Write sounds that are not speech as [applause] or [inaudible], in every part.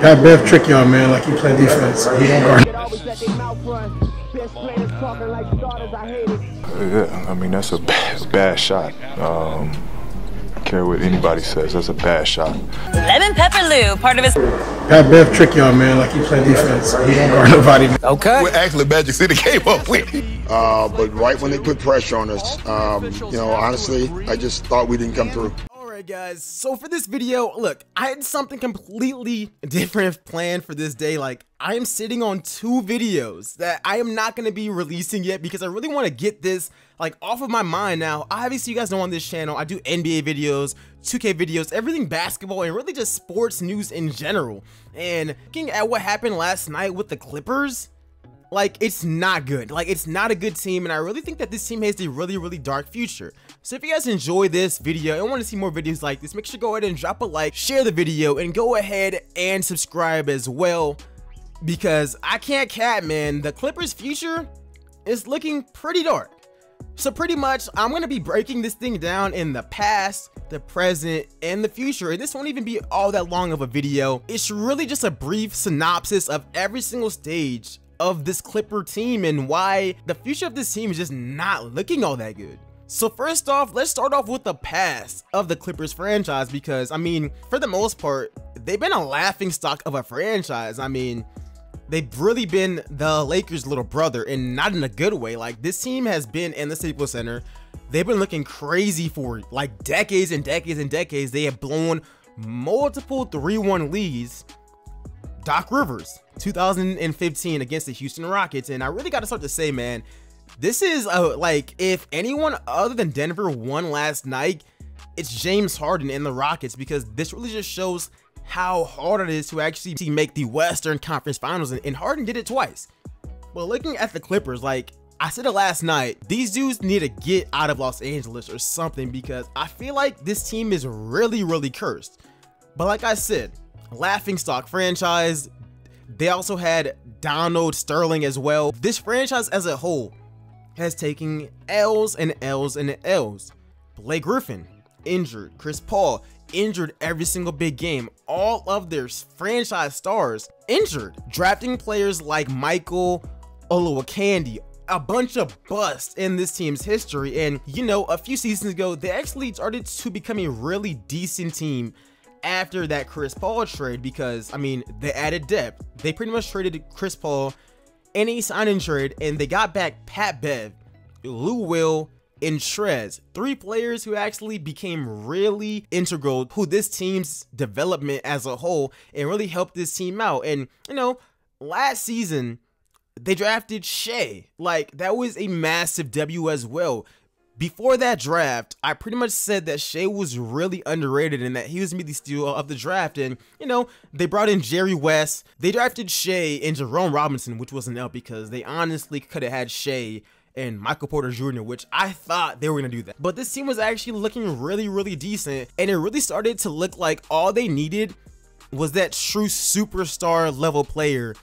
Pat Bev trick y'all, man, like he play defense. He don't guard. Yeah, I mean that's a bad, bad shot. Um, care what anybody says, that's a bad shot. Lemon Pepper Lou, part of his. Pat Bev trick y'all, man, like he play defense. He don't guard nobody. Okay. What actually Magic City came up with. Uh, but right when they put pressure on us, um, you know, honestly, I just thought we didn't come through. Guys, so for this video, look, I had something completely different planned for this day. Like, I am sitting on two videos that I am not going to be releasing yet because I really want to get this, like, off of my mind now. Obviously, you guys know on this channel, I do NBA videos, 2K videos, everything basketball, and really just sports news in general. And looking at what happened last night with the Clippers, like it's not good like it's not a good team and i really think that this team has a really really dark future so if you guys enjoy this video and want to see more videos like this make sure to go ahead and drop a like share the video and go ahead and subscribe as well. Because i can't cat, man the clippers future is looking pretty dark. So pretty much i'm going to be breaking this thing down in the past the present and the future. And this won't even be all that long of a video. It's really just a brief synopsis of every single stage of this Clipper team and why the future of this team is just not looking all that good. So first off, let's start off with the past of the Clippers franchise because, I mean, for the most part, they've been a laughing stock of a franchise. I mean, they've really been the Lakers' little brother and not in a good way. Like, this team has been in the Staples Center. They've been looking crazy for like decades and decades and decades. They have blown multiple 3-1 leads Doc Rivers, 2015 against the Houston Rockets. And I really got to start to say, man, this is a, like, if anyone other than Denver won last night, it's James Harden and the Rockets because this really just shows how hard it is to actually make the Western Conference Finals. And Harden did it twice. But looking at the Clippers, like, I said it last night, these dudes need to get out of Los Angeles or something because I feel like this team is really, really cursed. But like I said, laughing stock franchise. They also had Donald Sterling as well. This franchise as a whole has taken L's and L's and L's. Blake Griffin injured, Chris Paul injured every single big game. All of their franchise stars injured. Drafting players like Michael Olowokandi, a bunch of busts in this team's history. And you know, a few seasons ago, they actually started to become a really decent team after that Chris Paul trade because, I mean, they added depth. They pretty much traded Chris Paul and a signing trade, and they got back Pat Bev, Lou Will, and Trez. Three players who actually became really integral to this team's development as a whole and really helped this team out. And, you know, last season, they drafted Shai. Like, that was a massive W as well before that draft, I pretty much said that Shai was really underrated and that he was the steal of the draft. And, you know, they brought in Jerry West. They drafted Shai and Jerome Robinson, which wasn't out because they honestly could have had Shai and Michael Porter Jr., which I thought they were going to do that. But this team was actually looking really, really decent. And it really started to look like all they needed was that true superstar level player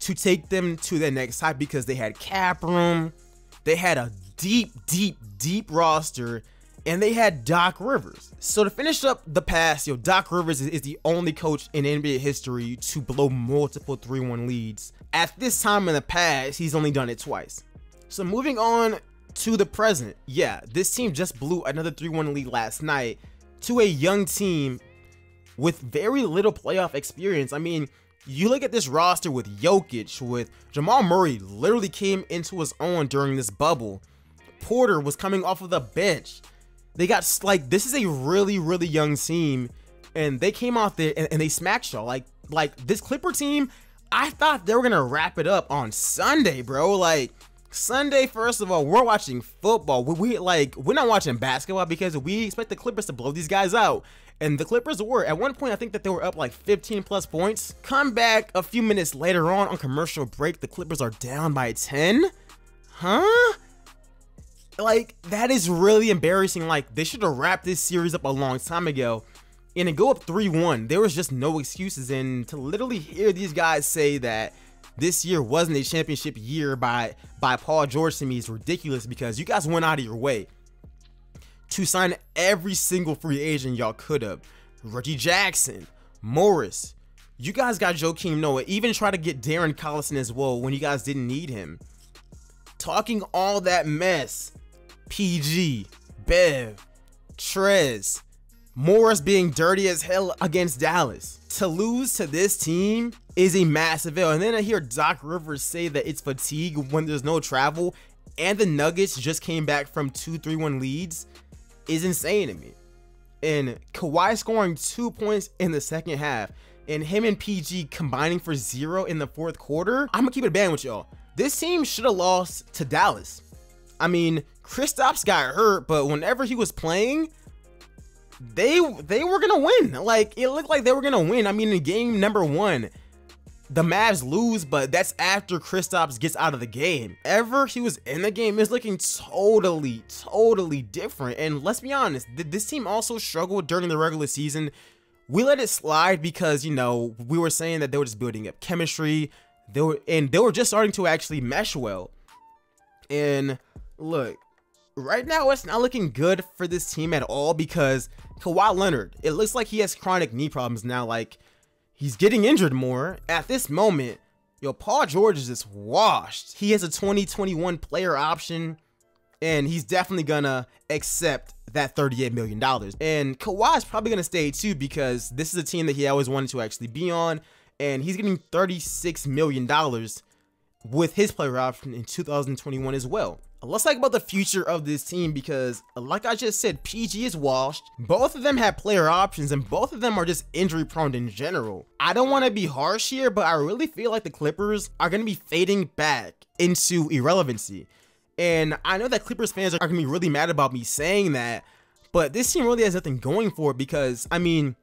to take them to the next height because they had cap room. They had a deep, deep, deep roster and they had Doc Rivers. So to finish up the past, yo, Doc Rivers is, is, the only coach in NBA history to blow multiple 3-1 leads. At this time in the past, he's only done it twice. So moving on to the present, yeah, this team just blew another 3-1 lead last night to a young team with very little playoff experience. I mean, you look at this roster with Jokic, with Jamal Murray literally came into his own during this bubble. Porter was coming off of the bench. They got like this is a really really young team, and they came out there and, and they smacked y'all. Like like this Clipper team, I thought they were gonna wrap it up on Sunday, bro. Like Sunday, first of all, we're watching football. We, we, like we're not watching basketball because we expect the Clippers to blow these guys out. And the Clippers were at one point, I think that they were up like 15 plus points. Come back a few minutes later on on commercial break, the Clippers are down by 10. Huh? Like that is really embarrassing. Like they should have wrapped this series up a long time ago. And to go up 3-1, there was just no excuses. And to literally hear these guys say that this year wasn't a championship year by by Paul George to me is ridiculous because you guys went out of your way to sign every single free agent y'all could have. Reggie Jackson, Morris, You guys got Joakim Noah, even try to get Darren Collison as well when you guys didn't need him. Talking all that mess. PG, Bev, Trez, Morris being dirty as hell against Dallas. To lose to this team is a massive L. And then I hear Doc Rivers say that it's fatigue when there's no travel and the Nuggets just came back from 2-3-1 leads is insane to me. And Kawhi scoring two points in the second half and him and PG combining for zero in the fourth quarter, I'm gonna keep it a band with y'all. This team should have lost to Dallas. I mean, Kristaps got hurt, but whenever he was playing, they they were gonna win. Like it looked like they were gonna win. I mean, in game number one, the Mavs lose, but that's after Kristaps gets out of the game. Ever he was in the game is looking totally, totally different. And let's be honest, this team also struggled during the regular season. We let it slide because you know we were saying that they were just building up chemistry. They were and they were just starting to actually mesh well. And look, right now it's not looking good for this team at all because Kawhi Leonard, it looks like he has chronic knee problems now. Like he's getting injured more. At this moment, yo, Paul George is just washed. He has a 2021 player option, and he's definitely gonna accept that $38 million. And Kawhi's probably gonna stay too because this is a team that he always wanted to actually be on, and he's getting $36 million with his player option in 2021 as well. Let's talk about the future of this team because, like I just said, PG is washed. Both of them have player options and both of them are just injury prone in general. I don't want to be harsh here, but I really feel like the Clippers are going to be fading back into irrelevancy. And I know that Clippers fans are going to be really mad about me saying that, but this team really has nothing going for it because, I mean,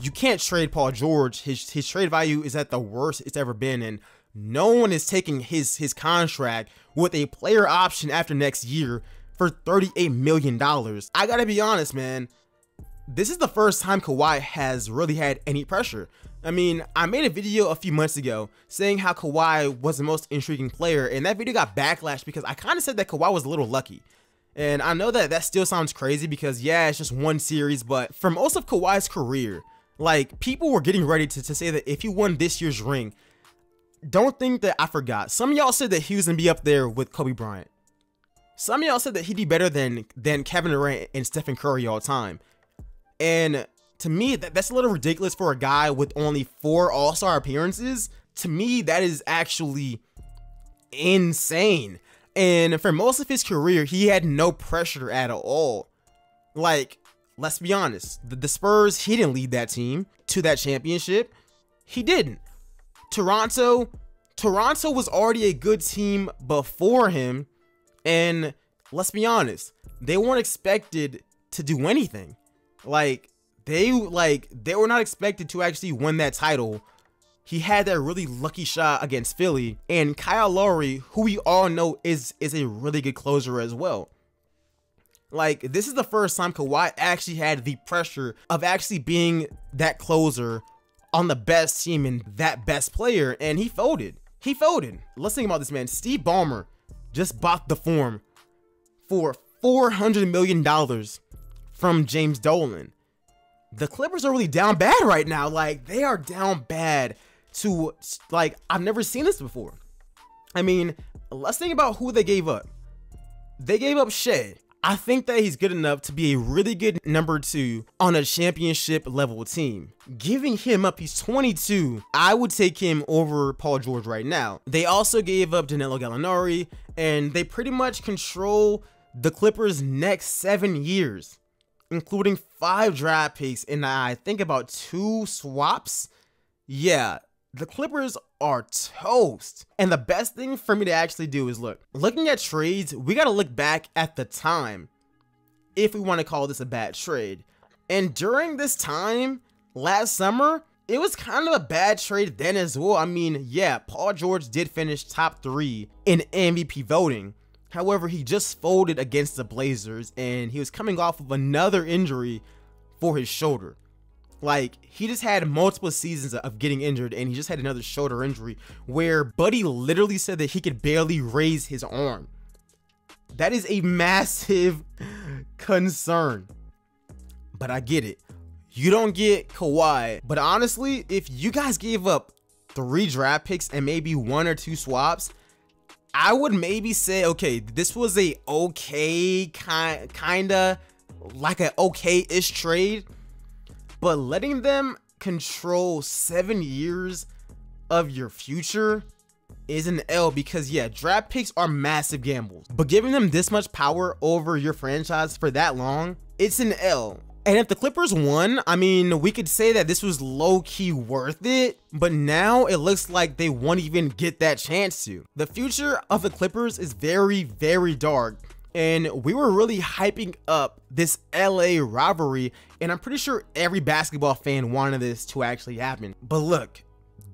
you can't trade Paul George. His, his trade value is at the worst it's ever been. And no one is taking his his contract with a player option after next year for $38 million. I gotta be honest, man. This is the first time Kawhi has really had any pressure. I mean, I made a video a few months ago saying how Kawhi was the most intriguing player, and that video got backlash because I kind of said that Kawhi was a little lucky. And I know that that still sounds crazy because, yeah, it's just one series, but for most of Kawhi's career, like, people were getting ready to, to say that if he won this year's ring, don't think that I forgot. Some y'all said that he was gonna be up there with Kobe Bryant. Some y'all said that he'd be better than than Kevin Durant and Stephen Curry all time. And to me, that, that's a little ridiculous for a guy with only four All-Star appearances. To me, that is actually insane. And for most of his career, he had no pressure at all. Like, let's be honest, the, the Spurs, he didn't lead that team to that championship. He didn't. Toronto, Toronto was already a good team before him, and let's be honest, they weren't expected to do anything. Like they like they were not expected to actually win that title. He had that really lucky shot against Philly, and Kyle Lowry, who we all know is is a really good closer as well. Like this is the first time Kawhi actually had the pressure of actually being that closer on the best team and that best player, and he folded. He folded. Let's think about this, man. Steve Ballmer just bought the Forum for $400 million from James Dolan. The Clippers are really down bad right now. Like, they are down bad to, like, I've never seen this before. I mean, let's think about who they gave up. They gave up Shai. I think that he's good enough to be a really good number two on a championship level team. Giving him up, he's 22. I would take him over Paul George right now. They also gave up Danilo Gallinari, and they pretty much control the Clippers' next seven years, including five draft picks and I think about two swaps. Yeah, the Clippers are toast. And the best thing for me to actually do is look, looking at trades, we got to look back at the time if we want to call this a bad trade. And during this time, last summer, it was kind of a bad trade then as well. I mean, yeah, Paul George did finish top three in MVP voting. However, he just folded against the Blazers and he was coming off of another injury for his shoulder. Like he just had multiple seasons of getting injured and he just had another shoulder injury where Buddy literally said that he could barely raise his arm. That is a massive [laughs] concern. But I get it. you don't get Kawhi. But honestly, if you guys gave up three draft picks and maybe one or two swaps, I would maybe say, okay, this was a okay kind kinda like an okay-ish trade, but letting them control seven years of your future is an L because yeah, draft picks are massive gambles, but giving them this much power over your franchise for that long, it's an L. And if the Clippers won, I mean, we could say that this was low-key worth it, but now it looks like they won't even get that chance to. The future of the Clippers is very, very dark, and we were really hyping up this LA rivalry, and I'm pretty sure every basketball fan wanted this to actually happen. But look,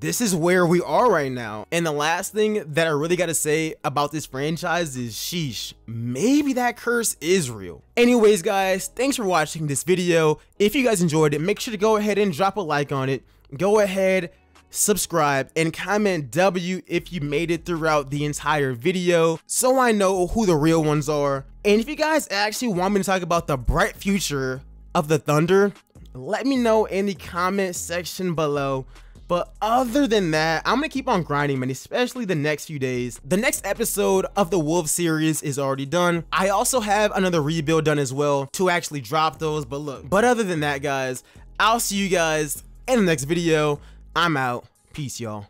this is where we are right now. And the last thing that I really got to say about this franchise is sheesh, maybe that curse is real. Anyways, guys, thanks for watching this video. If you guys enjoyed it, make sure to go ahead and drop a like on it. Go ahead, subscribe, and comment W if you made it throughout the entire video so I know who the real ones are. And if you guys actually want me to talk about the bright future of the Thunder, let me know in the comment section below. But other than that, I'm gonna keep on grinding, man, especially the next few days. The next episode of the Wolf series is already done. I also have another rebuild done as well to actually drop those, but look. But other than that, guys, I'll see you guys in the next video. I'm out. Peace, y'all.